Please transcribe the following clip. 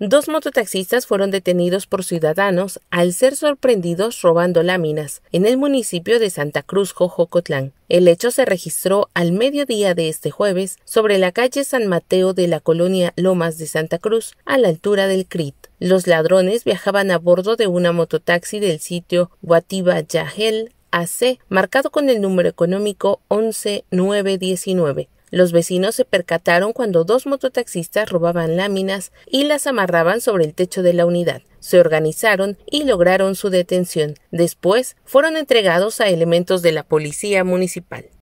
Dos mototaxistas fueron detenidos por ciudadanos al ser sorprendidos robando láminas en el municipio de Santa Cruz, Jojocotlán. El hecho se registró al mediodía de este jueves sobre la calle San Mateo de la colonia Lomas de Santa Cruz, a la altura del CRIT. Los ladrones viajaban a bordo de una mototaxi del sitio Guatiba Yahel AC, marcado con el número económico 11919. Los vecinos se percataron cuando dos mototaxistas robaban láminas y las amarraban sobre el techo de la unidad. Se organizaron y lograron su detención. Después fueron entregados a elementos de la policía municipal.